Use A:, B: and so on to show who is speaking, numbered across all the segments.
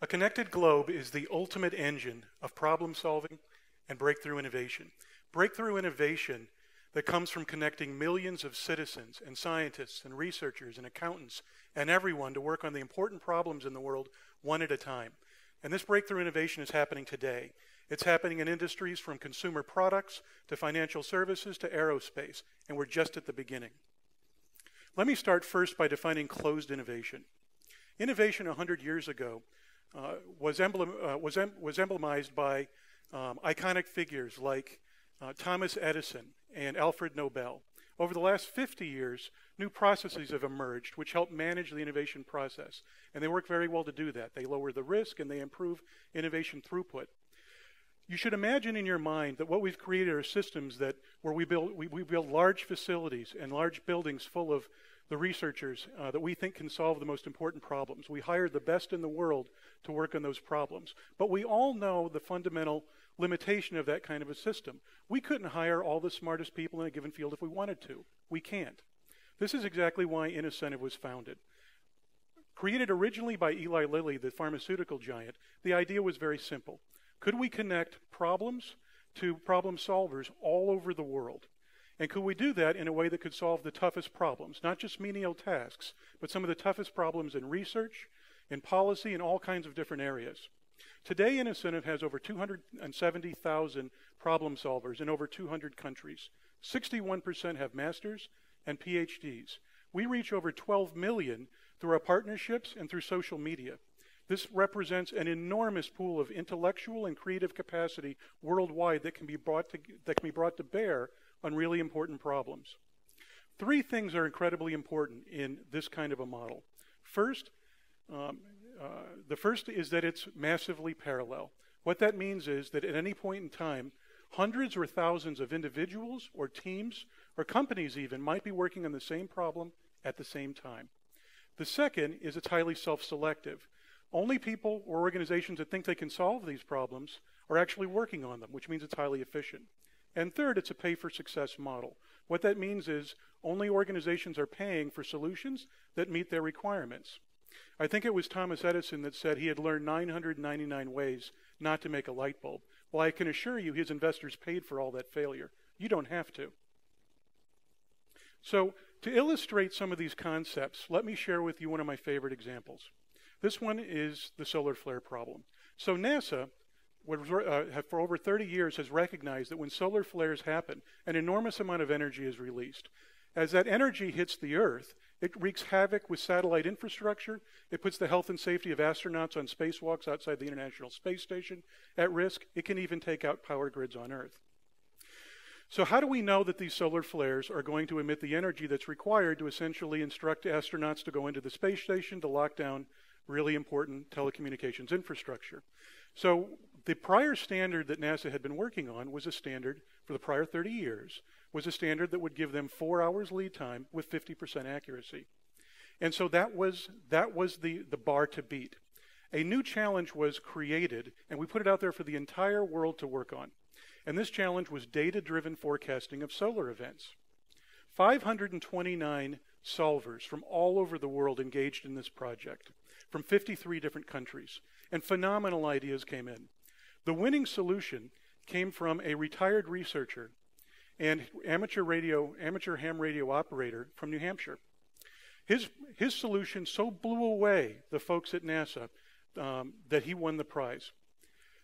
A: A connected globe is the ultimate engine of problem solving and breakthrough innovation. Breakthrough innovation that comes from connecting millions of citizens and scientists and researchers and accountants and everyone to work on the important problems in the world one at a time. And this breakthrough innovation is happening today. It's happening in industries from consumer products to financial services to aerospace, and we're just at the beginning. Let me start first by defining closed innovation. Innovation 100 years ago was, emblem, uh, was, em was emblemized by um, iconic figures like uh, Thomas Edison and Alfred Nobel. Over the last 50 years, new processes have emerged which help manage the innovation process. And they work very well to do that. They lower the risk and they improve innovation throughput. You should imagine in your mind that what we've created are systems that where we build we, we build large facilities and large buildings full of the researchers uh, that we think can solve the most important problems. We hired the best in the world to work on those problems. But we all know the fundamental limitation of that kind of a system. We couldn't hire all the smartest people in a given field if we wanted to. We can't. This is exactly why Innocentive was founded. Created originally by Eli Lilly, the pharmaceutical giant, the idea was very simple. Could we connect problems to problem solvers all over the world? And could we do that in a way that could solve the toughest problems, not just menial tasks, but some of the toughest problems in research, in policy, in all kinds of different areas? Today, Innocentive has over 270,000 problem solvers in over 200 countries. 61% have masters and PhDs. We reach over 12 million through our partnerships and through social media. This represents an enormous pool of intellectual and creative capacity worldwide that can be brought to, that can be brought to bear on really important problems. Three things are incredibly important in this kind of a model. First, um, uh, the first is that it's massively parallel. What that means is that at any point in time, hundreds or thousands of individuals or teams or companies even might be working on the same problem at the same time. The second is it's highly self-selective. Only people or organizations that think they can solve these problems are actually working on them, which means it's highly efficient. And third, it's a pay for success model. What that means is only organizations are paying for solutions that meet their requirements. I think it was Thomas Edison that said he had learned 999 ways not to make a light bulb. Well, I can assure you his investors paid for all that failure. You don't have to. So, to illustrate some of these concepts, let me share with you one of my favorite examples. This one is the solar flare problem. So, NASA Uh, for over 30 years has recognized that when solar flares happen, an enormous amount of energy is released. As that energy hits the Earth, it wreaks havoc with satellite infrastructure. It puts the health and safety of astronauts on spacewalks outside the International Space Station at risk. It can even take out power grids on Earth. So, how do we know that these solar flares are going to emit the energy that's required to essentially instruct astronauts to go into the space station to lock down really important telecommunications infrastructure? So, the prior standard that NASA had been working on was a standard for the prior 30 years, was a standard that would give them four hours lead time with 50% accuracy. And so that was, that was the, the bar to beat. A new challenge was created, and we put it out there for the entire world to work on. And this challenge was data driven forecasting of solar events. 529 solvers from all over the world engaged in this project, from 53 different countries, and phenomenal ideas came in. The winning solution came from a retired researcher and amateur radio, amateur ham radio operator from New Hampshire. His, his solution so blew away the folks at NASA um, that he won the prize.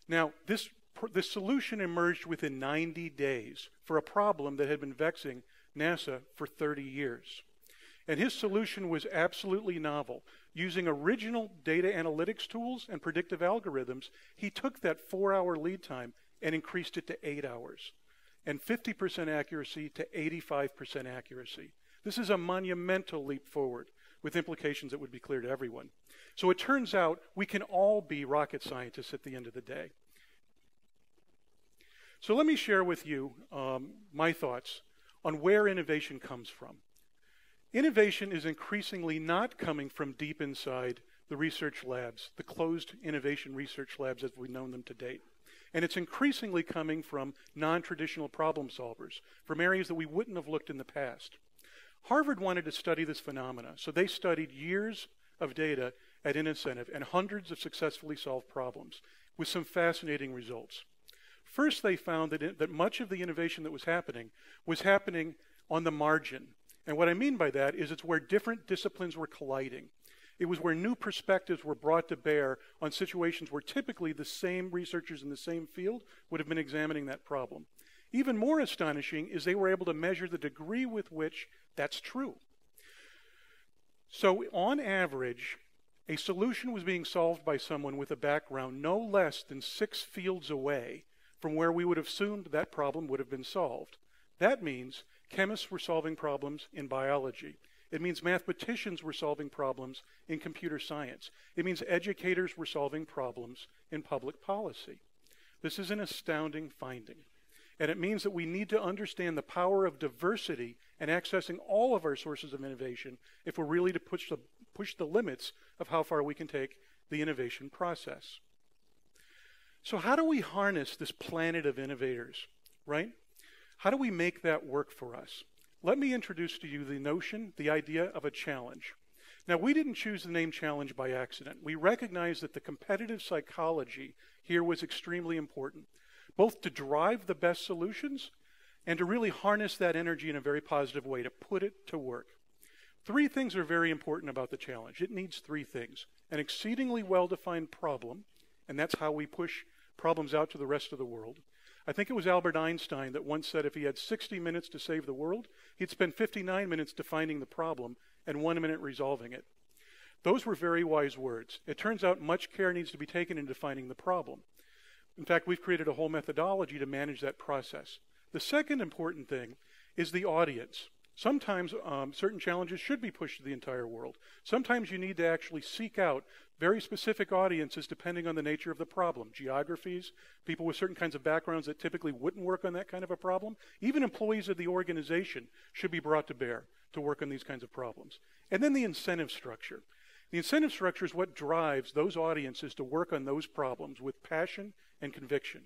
A: Now, this, this solution emerged within 90 days for a problem that had been vexing NASA for 30 years. And his solution was absolutely novel. Using original data analytics tools and predictive algorithms, he took that four hour lead time and increased it to eight hours, and 50% accuracy to 85% accuracy. This is a monumental leap forward with implications that would be clear to everyone. So it turns out we can all be rocket scientists at the end of the day. So let me share with you um, my thoughts on where innovation comes from. Innovation is increasingly not coming from deep inside the research labs, the closed innovation research labs as we've known them to date. And it's increasingly coming from non traditional problem solvers, from areas that we wouldn't have looked in the past. Harvard wanted to study this phenomena, so they studied years of data at Innocentive and hundreds of successfully solved problems with some fascinating results. First, they found that, it, that much of the innovation that was happening was happening on the margin. And what I mean by that is it's where different disciplines were colliding. It was where new perspectives were brought to bear on situations where typically the same researchers in the same field would have been examining that problem. Even more astonishing is they were able to measure the degree with which that's true. So, on average, a solution was being solved by someone with a background no less than six fields away from where we would have assumed that problem would have been solved. That means chemists were solving problems in biology. It means mathematicians were solving problems in computer science. It means educators were solving problems in public policy. This is an astounding finding. And it means that we need to understand the power of diversity and accessing all of our sources of innovation if we're really to push the, push the limits of how far we can take the innovation process. So, how do we harness this planet of innovators, right? How do we make that work for us? Let me introduce to you the notion, the idea of a challenge. Now, we didn't choose the name challenge by accident. We recognized that the competitive psychology here was extremely important, both to drive the best solutions and to really harness that energy in a very positive way, to put it to work. Three things are very important about the challenge. It needs three things an exceedingly well defined problem, and that's how we push problems out to the rest of the world. I think it was Albert Einstein that once said if he had 60 minutes to save the world, he'd spend 59 minutes defining the problem and one minute resolving it. Those were very wise words. It turns out much care needs to be taken in defining the problem. In fact, we've created a whole methodology to manage that process. The second important thing is the audience. Sometimes um, certain challenges should be pushed to the entire world. Sometimes you need to actually seek out very specific audiences depending on the nature of the problem. Geographies, people with certain kinds of backgrounds that typically wouldn't work on that kind of a problem. Even employees of the organization should be brought to bear to work on these kinds of problems. And then the incentive structure. The incentive structure is what drives those audiences to work on those problems with passion and conviction.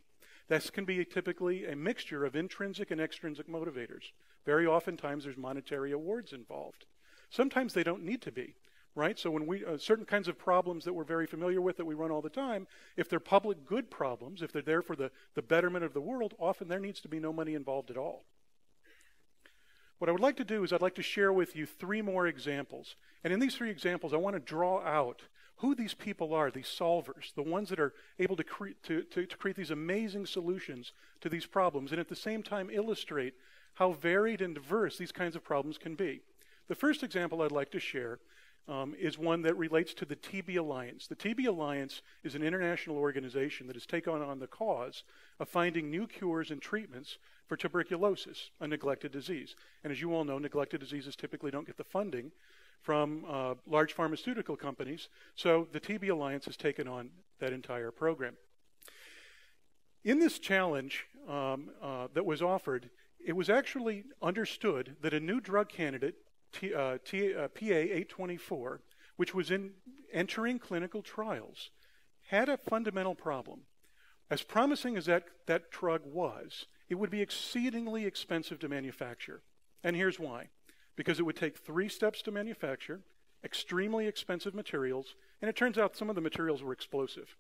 A: This can be typically a mixture of intrinsic and extrinsic motivators. Very oftentimes there's monetary awards involved. Sometimes they don't need to be, right? So when we, uh, certain kinds of problems that we're very familiar with that we run all the time, if they're public good problems, if they're there for the, the betterment of the world, often there needs to be no money involved at all. What I would like to do is I'd like to share with you three more examples. And in these three examples, I want to draw out who these people are, these solvers, the ones that are able to, cre- to, to, to, create these amazing solutions to these problems, and at the same time illustrate how varied and diverse these kinds of problems can be. The first example I'd like to share um, is one that relates to the TB Alliance. The TB Alliance is an international organization that has taken on the cause of finding new cures and treatments for tuberculosis, a neglected disease. And as you all know, neglected diseases typically don't get the funding from uh, large pharmaceutical companies. So the TB Alliance has taken on that entire program. In this challenge um, uh, that was offered, it was actually understood that a new drug candidate, T, uh, T, uh, PA 824, which was in entering clinical trials, had a fundamental problem. As promising as that, that drug was, it would be exceedingly expensive to manufacture. And here's why because it would take three steps to manufacture, extremely expensive materials, and it turns out some of the materials were explosive.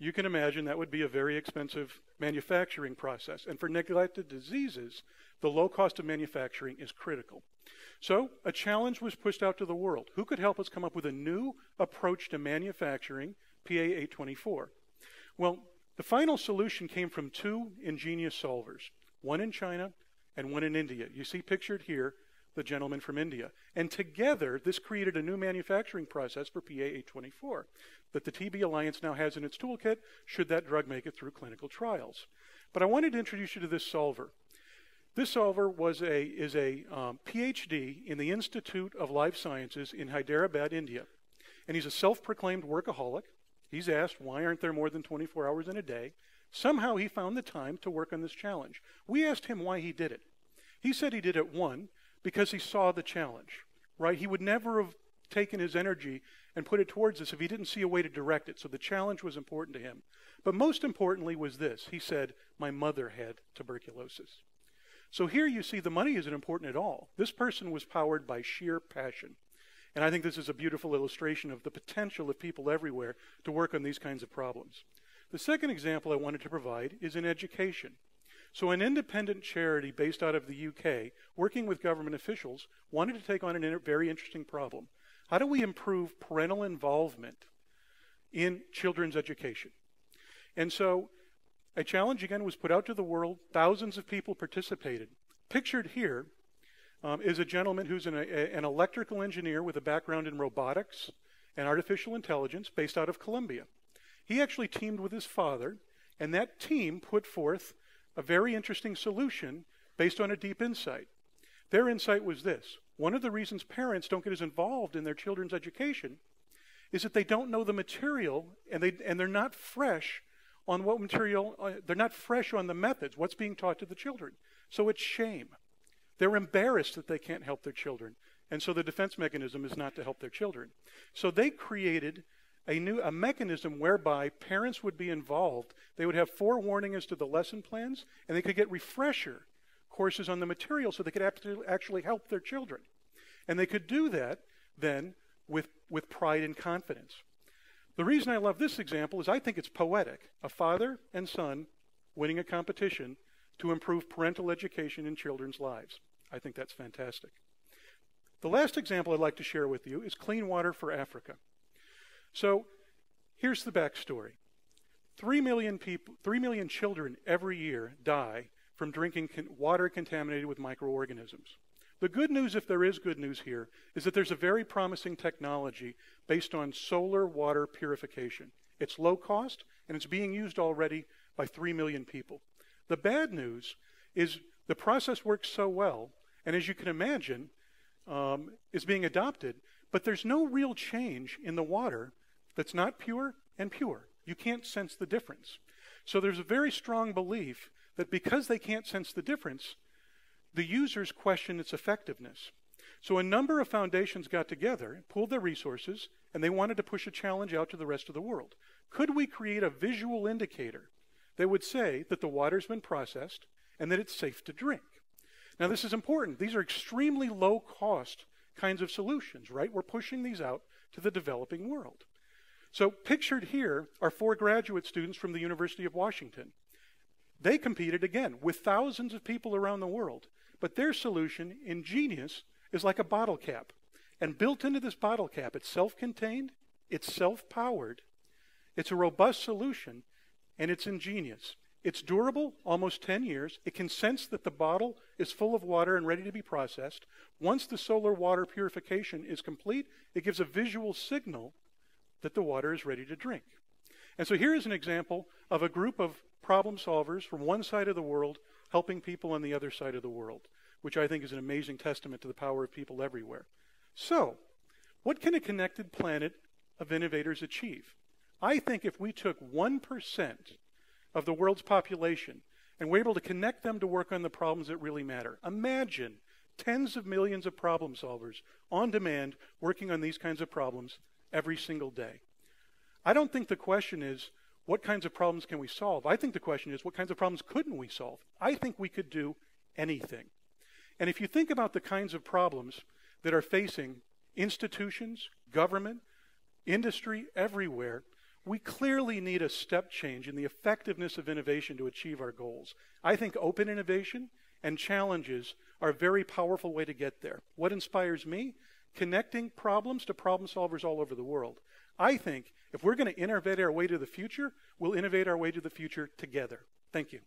A: You can imagine that would be a very expensive manufacturing process. And for neglected diseases, the low cost of manufacturing is critical. So a challenge was pushed out to the world. Who could help us come up with a new approach to manufacturing PA 824? Well, the final solution came from two ingenious solvers, one in China and one in India. You see pictured here the gentleman from India. And together, this created a new manufacturing process for PA 824 that the TB Alliance now has in its toolkit should that drug make it through clinical trials. But I wanted to introduce you to this solver. This solver was a, is a um, PhD in the Institute of Life Sciences in Hyderabad, India. And he's a self proclaimed workaholic. He's asked, why aren't there more than 24 hours in a day? Somehow he found the time to work on this challenge. We asked him why he did it. He said he did it, one, because he saw the challenge, right? He would never have taken his energy and put it towards us if he didn't see a way to direct it. So the challenge was important to him. But most importantly was this he said, My mother had tuberculosis. So here you see the money isn't important at all. This person was powered by sheer passion. And I think this is a beautiful illustration of the potential of people everywhere to work on these kinds of problems. The second example I wanted to provide is in education. So, an independent charity based out of the UK, working with government officials, wanted to take on a very interesting problem. How do we improve parental involvement in children's education? And so, a challenge again was put out to the world. Thousands of people participated. Pictured here um, is a gentleman who's an, a, an electrical engineer with a background in robotics and artificial intelligence based out of Columbia. He actually teamed with his father, and that team put forth a very interesting solution based on a deep insight. Their insight was this one of the reasons parents don't get as involved in their children's education is that they don't know the material and, they, and they're not fresh on what material, uh, they're not fresh on the methods, what's being taught to the children. So it's shame. They're embarrassed that they can't help their children. And so the defense mechanism is not to help their children. So they created a new a mechanism whereby parents would be involved. They would have forewarning as to the lesson plans, and they could get refresher courses on the material so they could actually help their children. And they could do that then with, with pride and confidence. The reason I love this example is I think it's poetic. A father and son winning a competition to improve parental education in children's lives. I think that's fantastic. The last example I'd like to share with you is clean water for Africa. So here's the backstory. Three million people, three million children every year die from drinking con- water contaminated with microorganisms. The good news, if there is good news here, is that there's a very promising technology based on solar water purification. It's low cost and it's being used already by 3 million people. The bad news is the process works so well, and as you can imagine, um, is being adopted, but there's no real change in the water that's not pure and pure. You can't sense the difference. So there's a very strong belief that because they can't sense the difference, the users question its effectiveness. So a number of foundations got together, pooled their resources, and they wanted to push a challenge out to the rest of the world. Could we create a visual indicator that would say that the water's been processed and that it's safe to drink? Now, this is important. These are extremely low cost kinds of solutions, right? We're pushing these out to the developing world. So, pictured here are four graduate students from the University of Washington. They competed again with thousands of people around the world, but their solution, ingenious, is like a bottle cap. And built into this bottle cap, it's self contained, it's self powered, it's a robust solution, and it's ingenious. It's durable, almost 10 years. It can sense that the bottle is full of water and ready to be processed. Once the solar water purification is complete, it gives a visual signal that the water is ready to drink. And so here is an example of a group of problem solvers from one side of the world helping people on the other side of the world, which I think is an amazing testament to the power of people everywhere. So, what can a connected planet of innovators achieve? I think if we took 1% of the world's population and were able to connect them to work on the problems that really matter, imagine tens of millions of problem solvers on demand working on these kinds of problems every single day. I don't think the question is, what kinds of problems can we solve? I think the question is, what kinds of problems couldn't we solve? I think we could do anything. And if you think about the kinds of problems that are facing institutions, government, industry, everywhere, we clearly need a step change in the effectiveness of innovation to achieve our goals. I think open innovation and challenges are a very powerful way to get there. What inspires me? connecting problems to problem solvers all over the world. I think if we're going to innovate our way to the future, we'll innovate our way to the future together. Thank you.